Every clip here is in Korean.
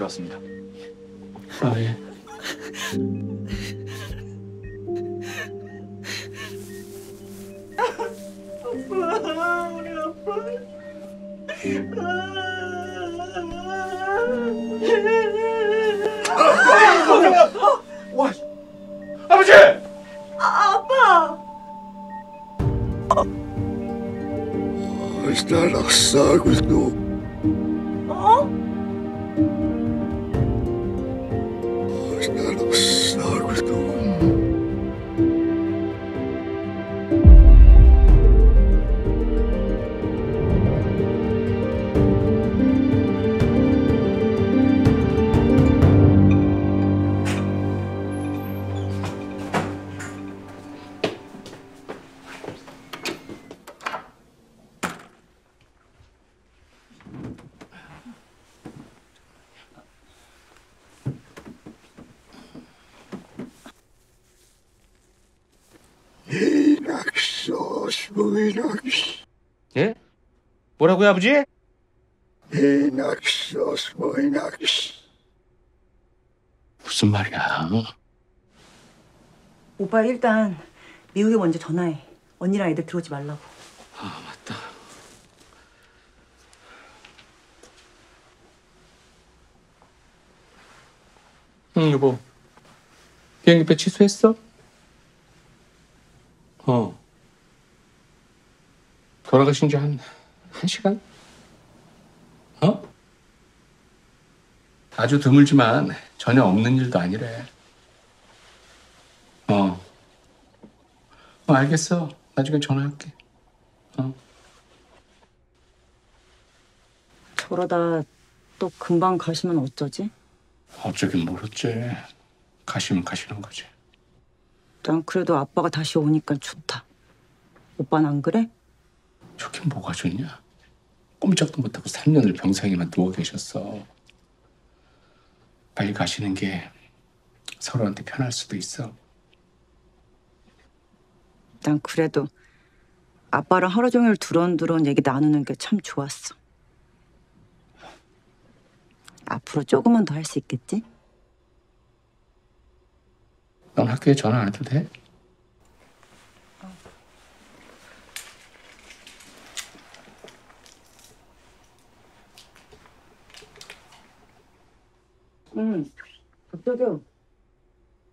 모시러 왔습니다. 뭐라고요, 아버지? Inaksos moinaks. 무슨 말이야? 오빠 일단 미국에 먼저 전화해. 언니랑 애들 들어오지 말라고. 아, 맞다. 응, 여보. 비행기표 취소했어? 어. 돌아가신 지 한, 한 시간? 어? 아주 드물지만 전혀 없는 일도 아니래. 어. 어, 알겠어. 나중에 전화할게. 어. 저러다 또 금방 가시면 어쩌지? 어쩌긴 모르지. 가시면 가시는 거지. 난 그래도 아빠가 다시 오니까 좋다. 오빠는 안 그래? 좋긴 뭐가 좋냐? 꼼짝도 못하고 3년을 병상에만 누워 계셨어. 빨리 가시는 게 서로한테 편할 수도 있어. 난 그래도 아빠랑 하루 종일 두런두런 얘기 나누는 게 참 좋았어. 앞으로 조금은 더 할 수 있겠지? 넌 학교에 전화 안 해도 돼? 응. 저기요.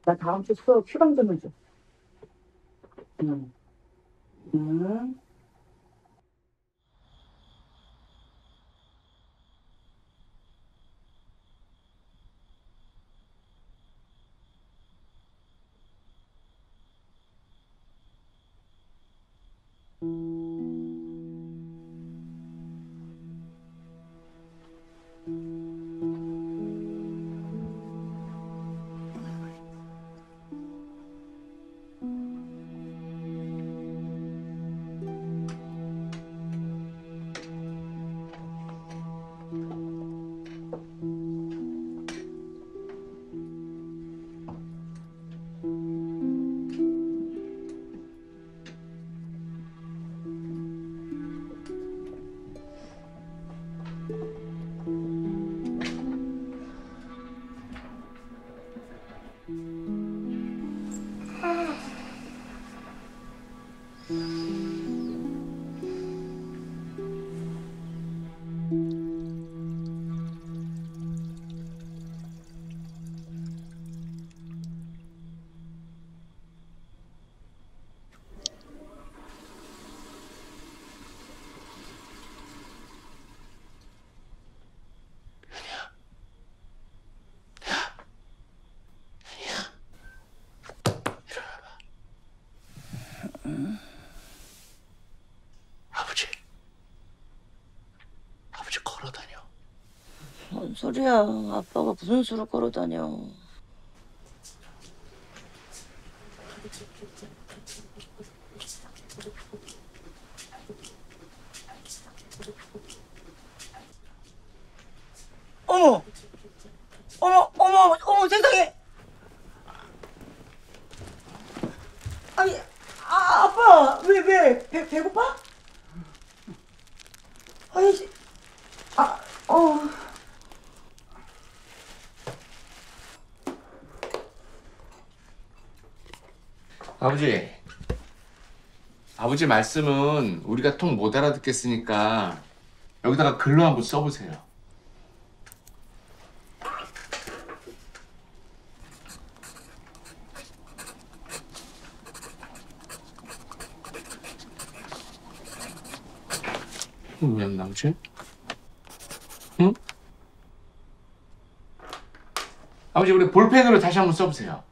나 다음 주 수업 휴강 좀 해줘. 응. 응. 아 소리야. 아빠가 무슨 수를 걸어 다녀. 어머, 어머, 어머, 어머, 세상에. 아니, 아, 아빠, 왜, 왜, 배, 배고파? 아니, 씨. 아, 어. 아버지. 아버지 말씀은 우리가 통 못 알아듣겠으니까 여기다가 글로 한번 써보세요. 왜안 나오지? 응? 아버지 우리 볼펜으로 다시 한번 써보세요.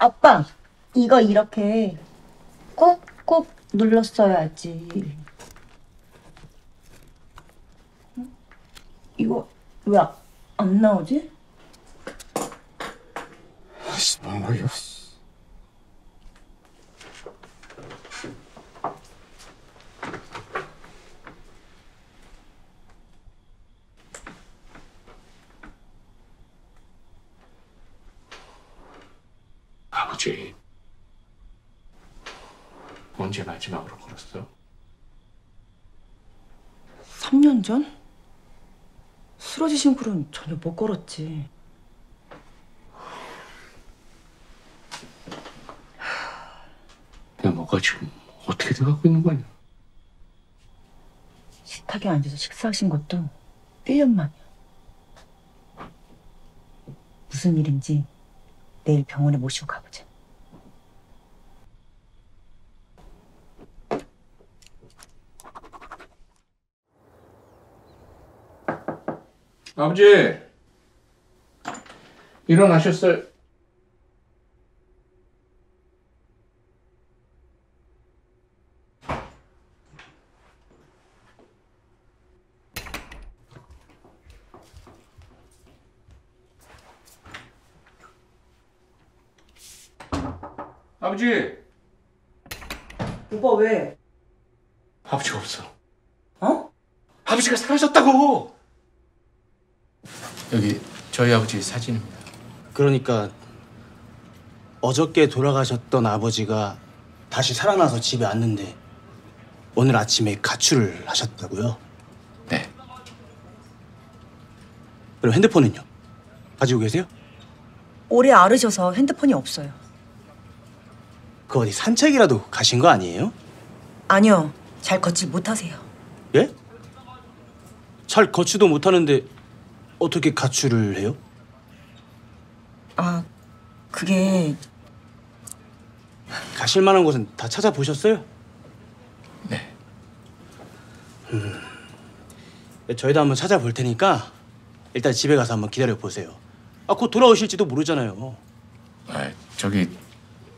아빠, 이거 이렇게 꾹꾹 눌렀어야지. 응? 이거 왜 안 나오지? 모르겠어. 아버지 언제 마지막으로 걸었어? 3년 전? 쓰러지신 후로는 전혀 못 걸었지. 야 뭐가 지금 어떻게 돼가고 있는 거냐? 식탁에 앉아서 식사하신 것도 1년 만이야. 무슨 일인지 내일 병원에 모시고 가보자. 아버지 일어나셨어요? 아버지 오빠 왜? 아버지가 없어 어? 아버지가 사라졌다고 여기 저희 아버지 사진입니다 그러니까 어저께 돌아가셨던 아버지가 다시 살아나서 집에 왔는데 오늘 아침에 가출을 하셨다고요? 네 그럼 핸드폰은요? 가지고 계세요? 오래 앓으셔서 핸드폰이 없어요. 그 어디 산책이라도 가신 거 아니에요? 아니요. 잘 걷질 못하세요. 예? 잘 걷지도 못하는데 어떻게 가출을 해요? 아, 그게 가실 만한 곳은 다 찾아보셨어요? 네. 저희도 한번 찾아볼 테니까 일단 집에 가서 한번 기다려 보세요. 아, 곧 돌아오실지도 모르잖아요. 아, 저기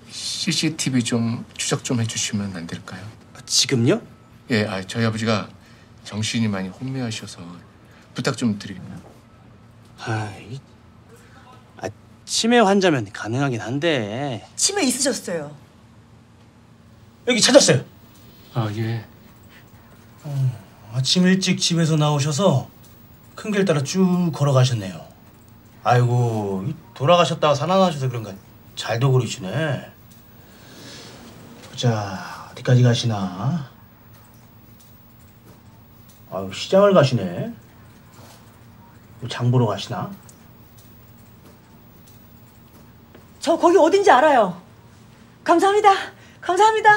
CCTV 좀 추적 좀 해주시면 안 될까요? 아, 지금요? 예, 아, 저희 아버지가 정신이 많이 혼미하셔서 부탁 좀 드립니다. 아, 이... 아, 치매 환자면 가능하긴 한데 치매 있으셨어요. 여기 찾았어요. 아, 예. 아침 일찍 집에서 나오셔서 큰 길 따라 쭉 걸어가셨네요. 아이고 이 돌아가셨다가 살아나셔서 그런가 잘 도 그러시네. 보자 어디까지 가시나? 아유 시장을 가시네. 뭐장 보러 가시나? 저 거기 어딘지 알아요. 감사합니다. 감사합니다.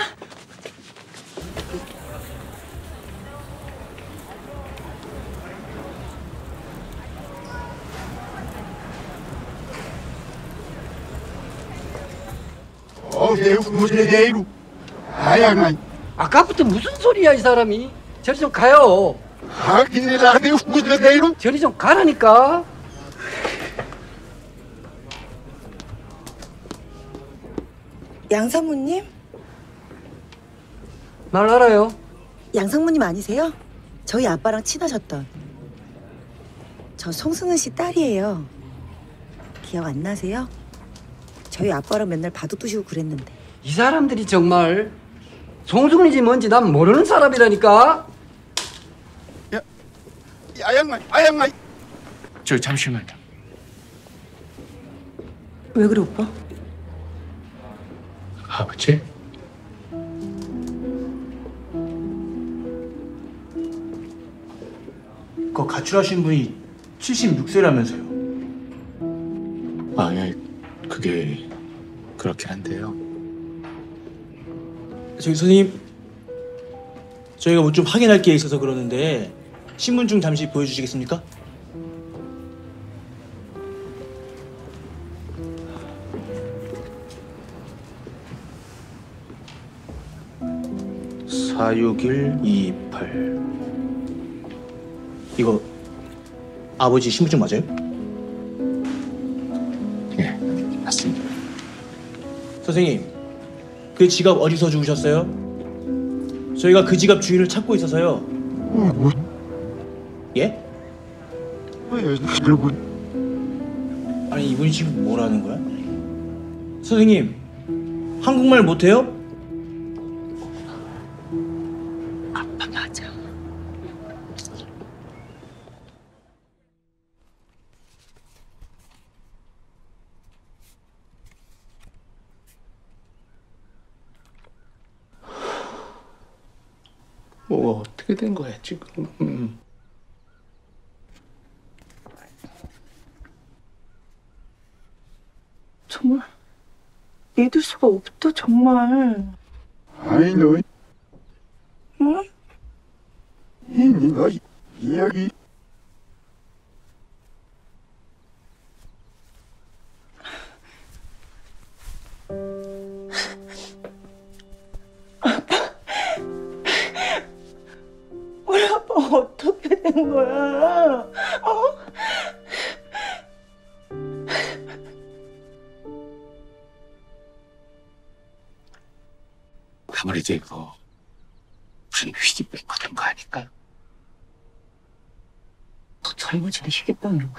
어제 무슨 대로 하양한 아까부터 무슨 소리야 이 사람이 저리 좀 가요 하기라데 무슨 대로 저리 좀 가라니까 양 사모님? 날 알아요 양상무님 아니세요? 저희 아빠랑 친하셨던. 저 송승은 씨 딸이에요. 기억 안 나세요? 저희 아빠랑 맨날 바둑 두시고 그랬는데. 이 사람들이 정말 송승이지 뭔지 난 모르는 사람이라니까. 아양아 아양아 저 잠시만요. 왜 그래 오빠? 아버지? 그 가출하신 분이 76세라면서요. 아, 예, 그게 그렇긴 한데요. 저기 선생님, 저희가 뭐 좀 확인할 게 있어서 그러는데 신분증 잠시 보여주시겠습니까? (46128) 이거 아버지 신분증 맞아요? 예, 맞습니다. 선생님, 그 지갑 어디서 주우셨어요? 저희가 그 지갑 주인을 찾고 있어서요. 뭐 예? 왜 그러고 아니 이분이 지금 뭐라는 거야? 선생님, 한국말 못해요? 아빠 맞아. 뭐 어떻게 된 거야 지금? 음. 정말 믿을 수가 없다 정말. 아이 너 응? 이니 너 이야기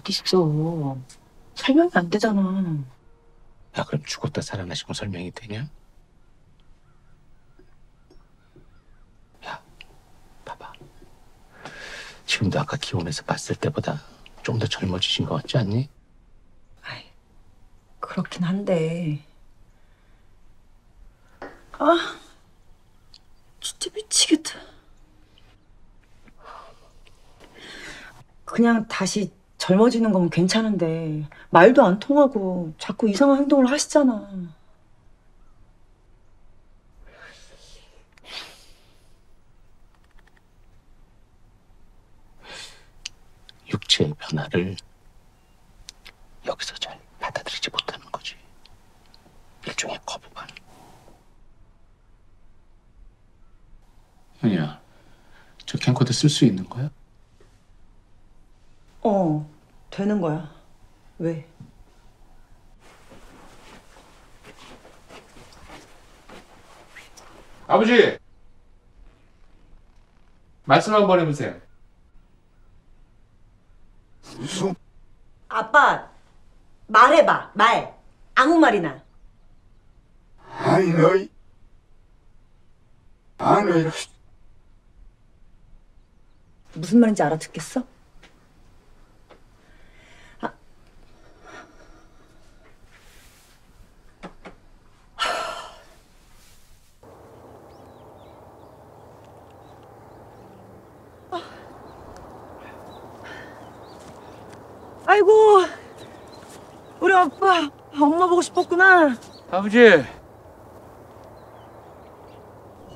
어딨어. 설명이 안 되잖아. 야 그럼 죽었다 살아나시고 설명이 되냐? 야 봐봐 지금도 아까 기원에서 봤을 때보다 좀 더 젊어지신 것 같지 않니? 그렇긴 한데. 아, 진짜 미치겠다. 그냥 다시 젊어지는 건 괜찮은데 말도 안 통하고 자꾸 이상한 행동을 하시잖아. 육체의 변화를 여기서 잘 받아들이지 못하는 거지 일종의 거부감 현이야 저 캠코더 쓸 수 있는 거야? 어, 되는 거야. 왜? 아버지 말씀 한번 해보세요 무슨 아빠 말해봐 말 아무 말이나. 아이 너희 아너 무슨 말인지 알아듣겠어? 아이고 우리 아빠 엄마 보고 싶었구나. 아버지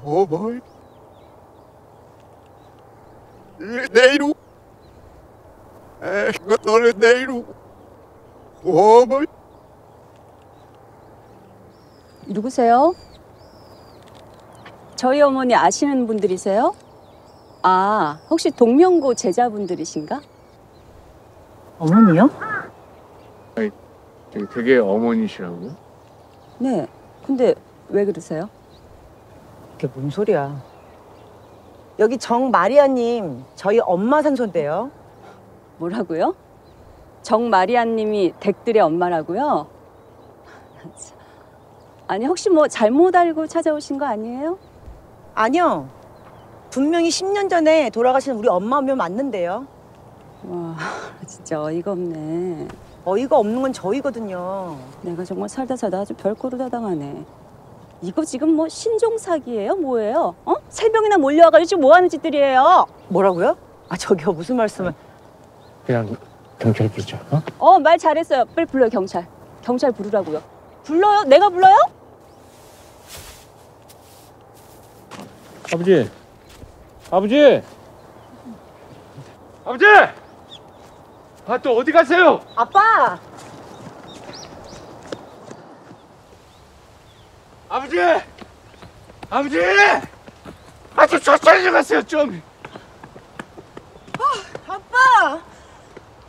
어뭘 내일우 에 이거 너는 내일우 어뭘 누구세요? 저희 어머니 아시는 분들이세요? 아, 혹시 동명고 제자분들이신가? 어머니요? 저기 되게 어머니시라고요? 네. 근데 왜 그러세요? 그게 뭔 소리야? 여기 정마리아님 저희 엄마 산소인데요. 뭐라고요? 정마리아님이 댁들의 엄마라고요? 아니 혹시 뭐 잘못 알고 찾아오신 거 아니에요? 아니요. 분명히 10년 전에 돌아가신 우리 엄마 오면 맞는데요. 와 진짜 어이가 없네. 어이가 없는 건 저희거든요. 내가 정말 살다 살다 아주 별꼴을 다 당하네. 이거 지금 뭐 신종 사기예요? 뭐예요? 어? 세 명이나 몰려와가지고 지금 뭐 하는 짓들이에요? 뭐라고요? 아 저기요 무슨 말씀을? 그냥 경찰 부르자. 어? 어 말 잘했어요. 빨리 불러요 경찰. 경찰 부르라고요. 불러요? 내가 불러요? 아버지. 아버지. 아버지. 아 또 어디 가세요? 아빠! 아버지. 아버지. 아 좀 천천히 좀 가세요 좀. 아빠!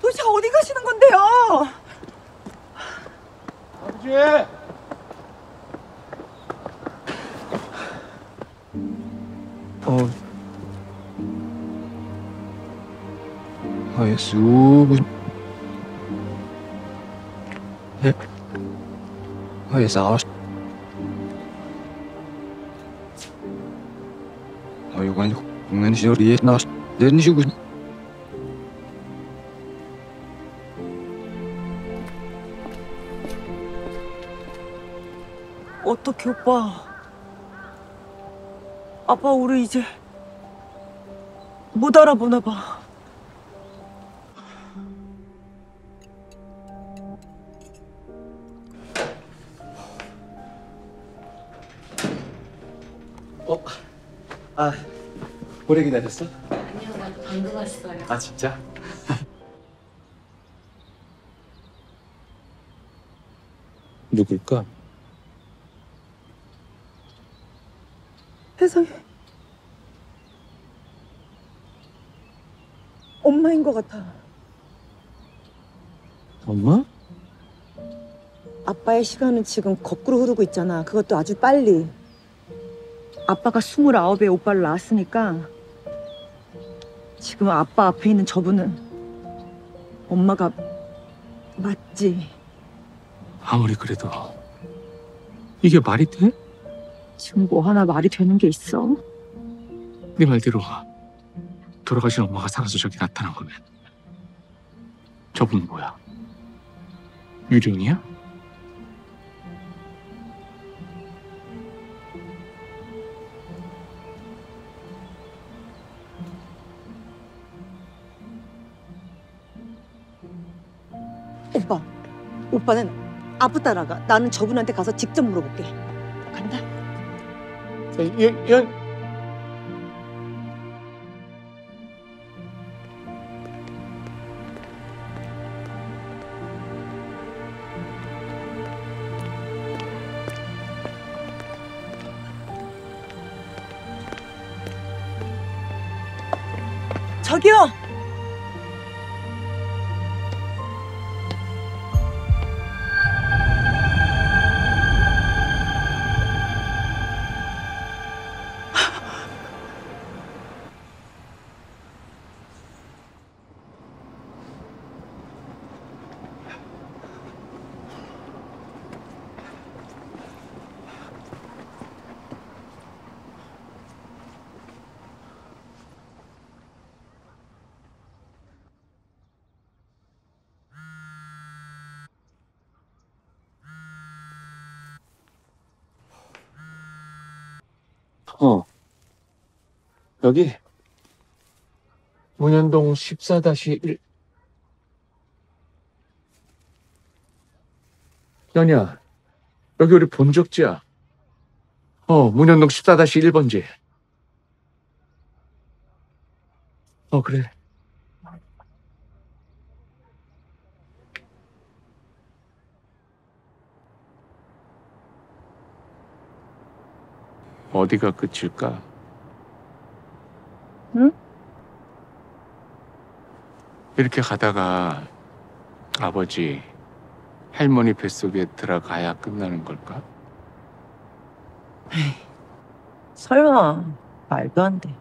도대체 어디 가시는 건데요? 아버지. 어. 수. 예. 아, 예수. 아, 아, 이거 아니, 공연 시절이 나, 내 식구. 어떻게 오빠? 아빠 우리 이제 못 알아보나 봐. 아 오래 기다렸어? 아니요, 나 방금 왔어요. 아 진짜? 누굴까? 세상에. 엄마인 것 같아. 엄마? 아빠의 시간은 지금 거꾸로 흐르고 있잖아. 그것도 아주 빨리. 아빠가 스물아홉에 오빠를 낳았으니까 지금 아빠 앞에 있는 저분은 엄마가 맞지. 아무리 그래도 이게 말이 돼? 지금 뭐 하나 말이 되는 게 있어? 네 말대로 돌아가신 엄마가 살아서 저기 나타난 거면 저분 뭐야? 유령이야? 오빠는 아빠 따라가. 나는 저분한테 가서 직접 물어볼게. 간다. 연, 연, 저기요. 여기 문현동 14-1 연희야 여기 우리 본적지야. 어 문현동 14-1번지. 어 그래. 어디가 끝일까? 응? 이렇게 가다가 아버지, 할머니 뱃속에 들어가야 끝나는 걸까? 설마 말도 안 돼.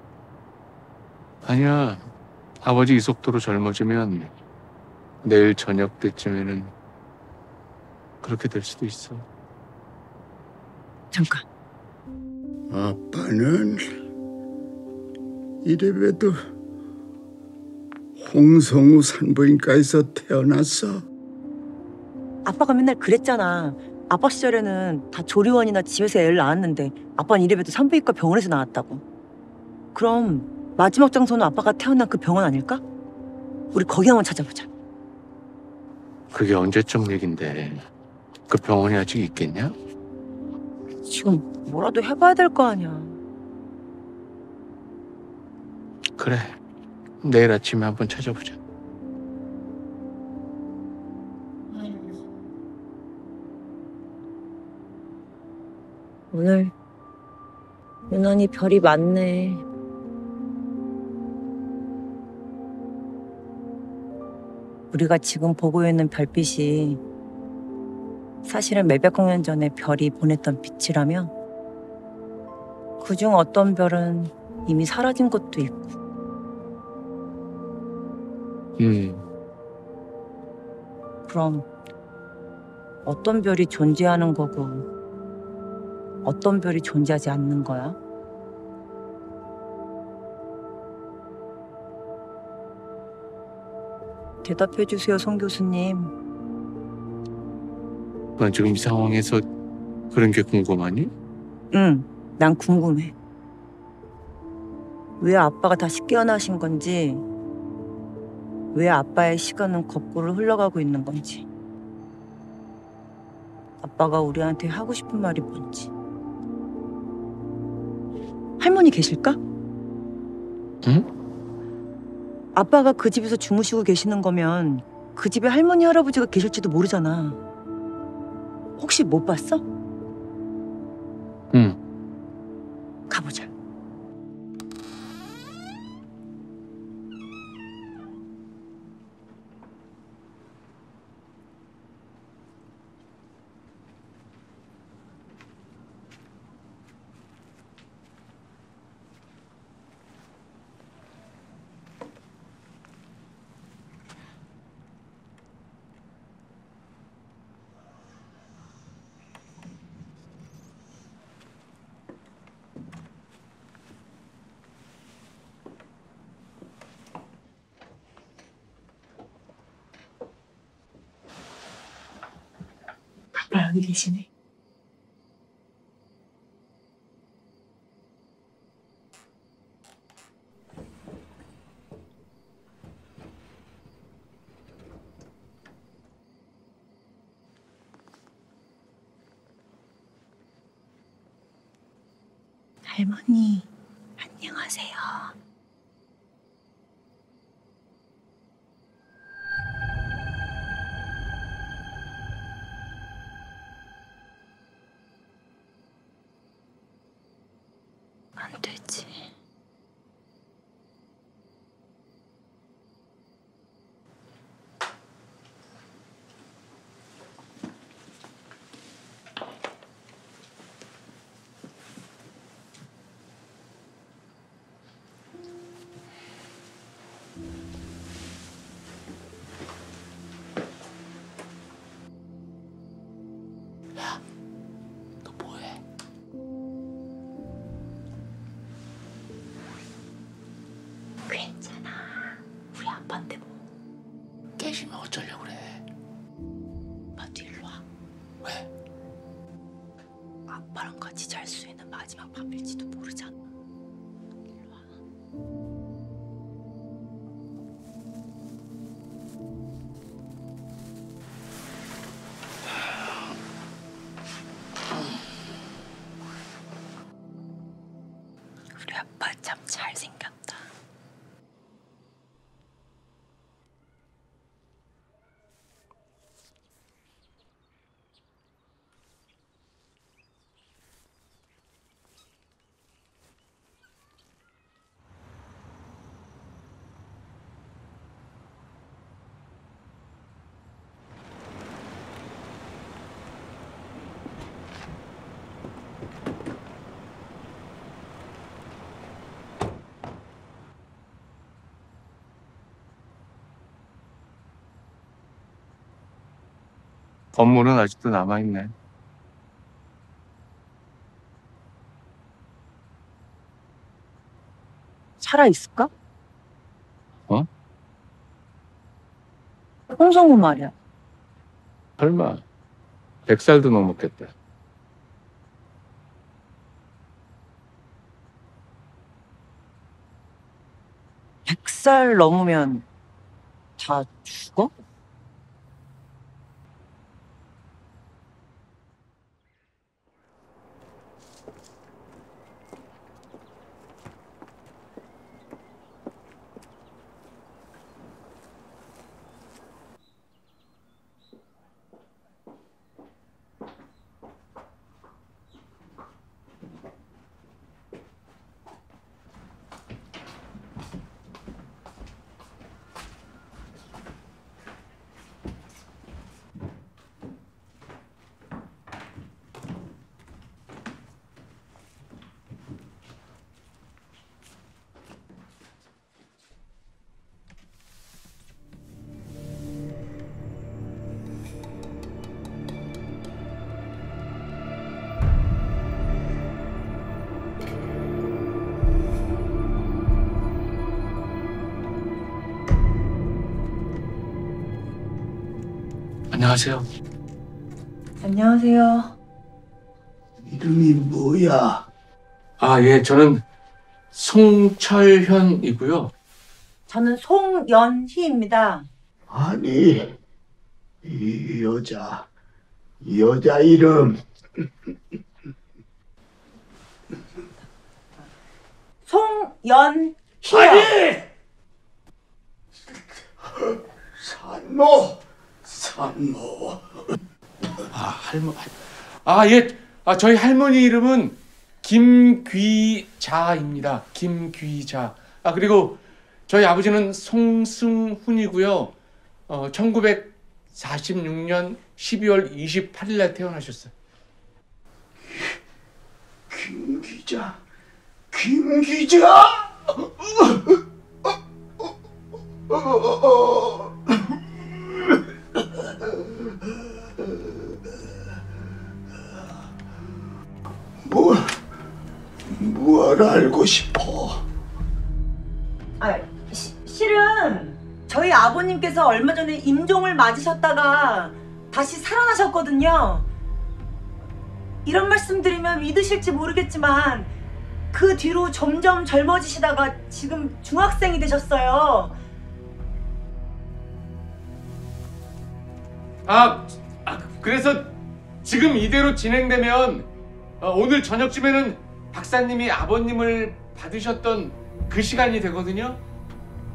아니야. 아버지 이 속도로 젊어지면 내일 저녁 때쯤에는 그렇게 될 수도 있어. 잠깐. 아빠는 이래봬도 홍성우 산부인과에서 태어났어. 아빠가 맨날 그랬잖아. 아빠 시절에는 다 조리원이나 집에서 애를 낳았는데 아빠는 이래봬도 산부인과 병원에서 낳았다고. 그럼 마지막 장소는 아빠가 태어난 그 병원 아닐까? 우리 거기 한번 찾아보자. 그게 언제적 얘긴데 그 병원이 아직 있겠냐? 지금 뭐라도 해봐야 될 거 아니야. 그래. 내일 아침에 한번 찾아보자. 오늘 유난히 별이 많네. 우리가 지금 보고 있는 별빛이 사실은 몇백억 년 전에 별이 보냈던 빛이라면 그중 어떤 별은 이미 사라진 것도 있고 음, 그럼 어떤 별이 존재하는 거고 어떤 별이 존재하지 않는 거야? 대답해 주세요, 송 교수님. 넌 지금 이 상황에서 그런 게 궁금하니? 응, 난 궁금해. 왜 아빠가 다시 깨어나신 건지, 왜 아빠의 시간은 거꾸로 흘러가고 있는 건지, 아빠가 우리한테 하고 싶은 말이 뭔지. 할머니 계실까? 응? 아빠가 그 집에서 주무시고 계시는 거면 그 집에 할머니 할아버지가 계실지도 모르잖아. 혹시 못 봤어? 응. 가보자. 여기 계시네. 할머니, 안녕하세요. 마지막 밤일지도 모르잖아. 일로 와. 우리 아빠 참 잘생 건물은 아직도 남아있네. 살아 있을까? 어? 홍성우 말이야. 설마, 100살도 넘었겠다. 백살 넘으면 다 죽어? 안녕하세요. 안녕하세요. 이름이 뭐야? 아, 예, 저는 송철현이고요. 저는 송연희입니다. 아니, 이 여자, 이 여자 이름 송연희요. 산모, 산모. 아, 할머, 아, 예, 아, 저희 할머니 이름은 김귀자입니다. 김귀자. 아, 그리고 저희 아버지는 송승훈이고요. 어, 1946년 12월 28일 날 태어나셨어요. 김 기자, 김 기자. 뭘 알고 싶어? 아, 시, 실은 저희 아버님께서 얼마 전에 임종을 맞으셨다가 다시 살아나셨거든요. 이런 말씀 드리면 믿으실지 모르겠지만 그 뒤로 점점 젊어지시다가 지금 중학생이 되셨어요. 아, 아, 그래서 지금 이대로 진행되면 어, 오늘 저녁쯤에는 박사님이 아버님을 받으셨던 그 시간이 되거든요.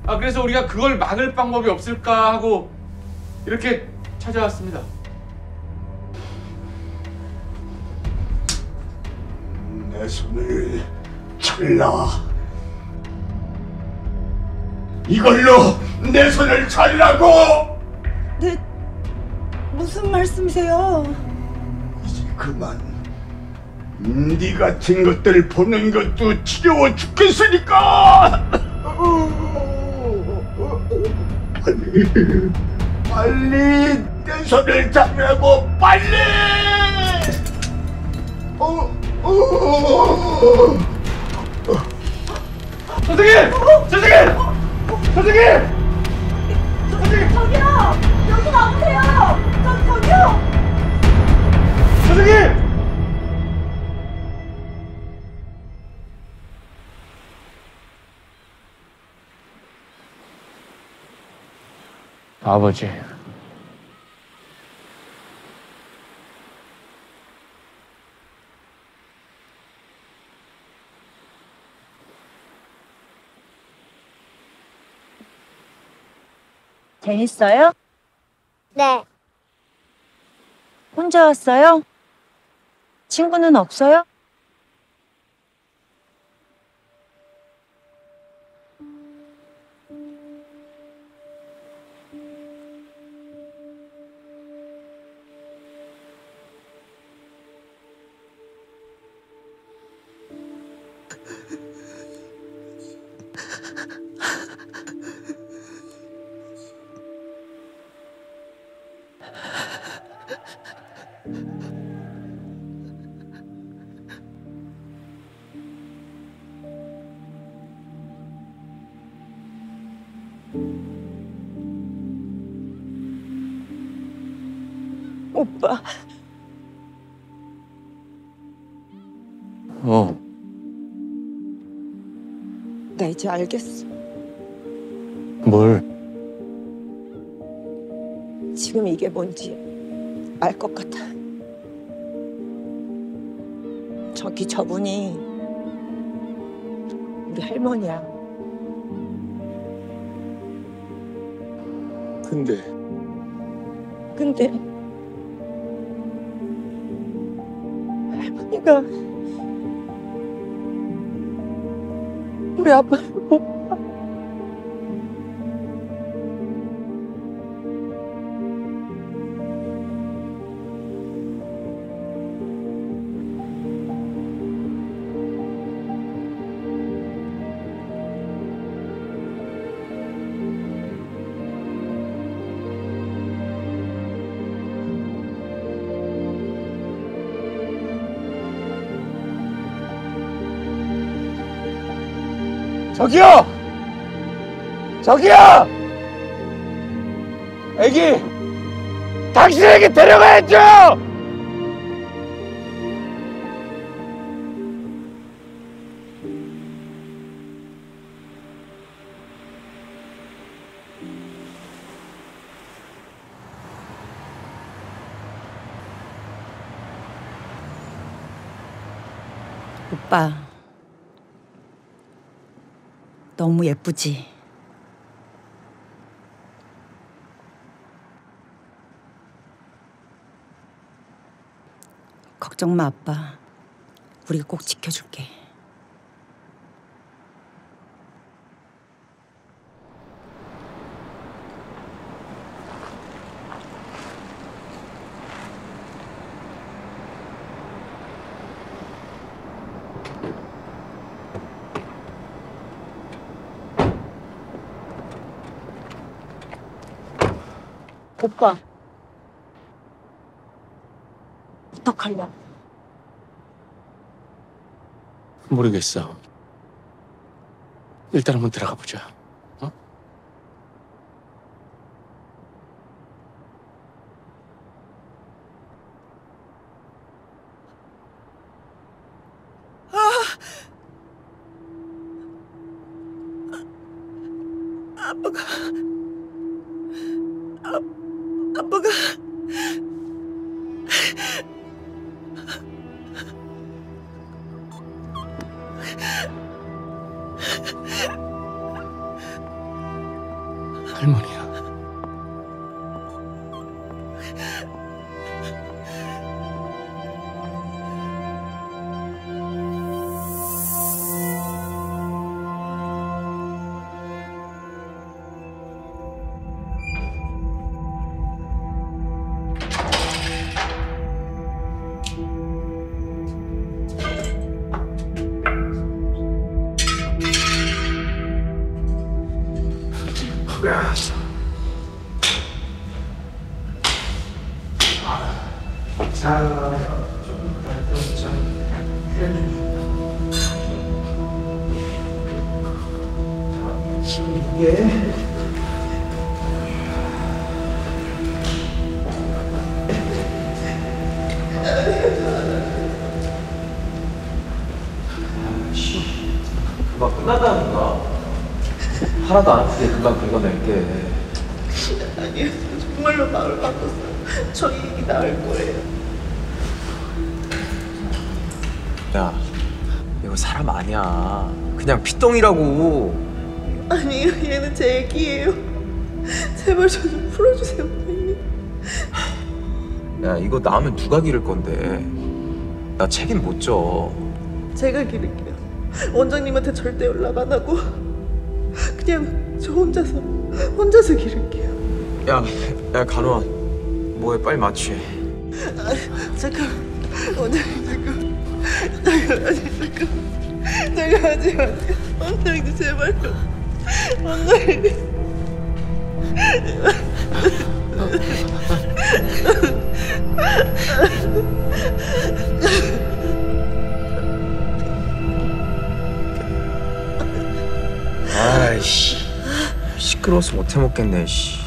아, 그래서 우리가 그걸 막을 방법이 없을까 하고 이렇게 찾아왔습니다. 내 손을 잘라. 이걸로 내 손을 잘라고. 네, 무슨 말씀이세요? 이제 그만. 네 같은 것들 보는 것도 지겨워 죽겠으니까. 빨리, 빨리 내 손을 잡으라고 빨리. 어, 어. 선생님! 선생님! 선생님! 저기요! 여기 나오세요! 저, 저기요! 선생님! 아버지. 재밌어요? 네. 혼자 왔어요? 친구는 없어요? 오빠. 어. 나 이제 알겠어. 뭘? 지금 이게 뭔지. 알 것 같아. 저기 저분이 우리 할머니야. 근데 근데 할머니가 우리 아빠 저기요! 저기요! 애기! 당신에게 데려가야죠! 오빠 너무 예쁘지? 걱정 마 아빠 우리가 꼭 지켜줄게 오빠 어떡할래? 모르겠어. 일단 한번 들어가 보자. 하나도 안 아프게 금방 긁어낼게. 아니요, 정말로 마음을 바꿨어요. 저희 얘기 나을 거예요. 야, 이거 사람 아니야. 그냥 피똥이라고. 아니요, 얘는 제 애기예요. 제발 저 좀 풀어주세요, 빨리. 야, 이거 나오면 누가 기를 건데. 나 책임 못 져. 제가 기를게요. 원장님한테 절대 연락 안 하고 그냥 저 혼자서 혼자서 기를게요. 야, 야, 간호아. 뭐해, 빨리 마취해. 아, 잠깐, 원장님 잠깐, 잠깐, 아니 잠깐, 잠깐 하지 마세요. 원장님 제발요. 원장님. 시끄러워서 못 해먹겠네 씨.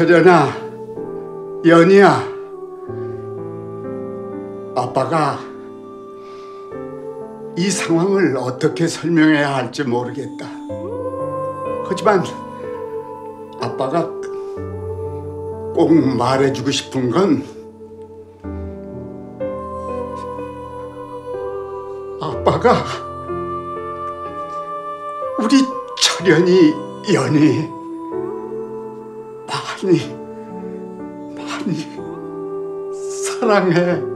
철현아, 연이야. 아빠가 이 상황을 어떻게 설명해야 할지 모르겠다. 하지만 아빠가 꼭 말해주고 싶은 건 아빠가 우리 철현이 연이 많이 많이 사랑해.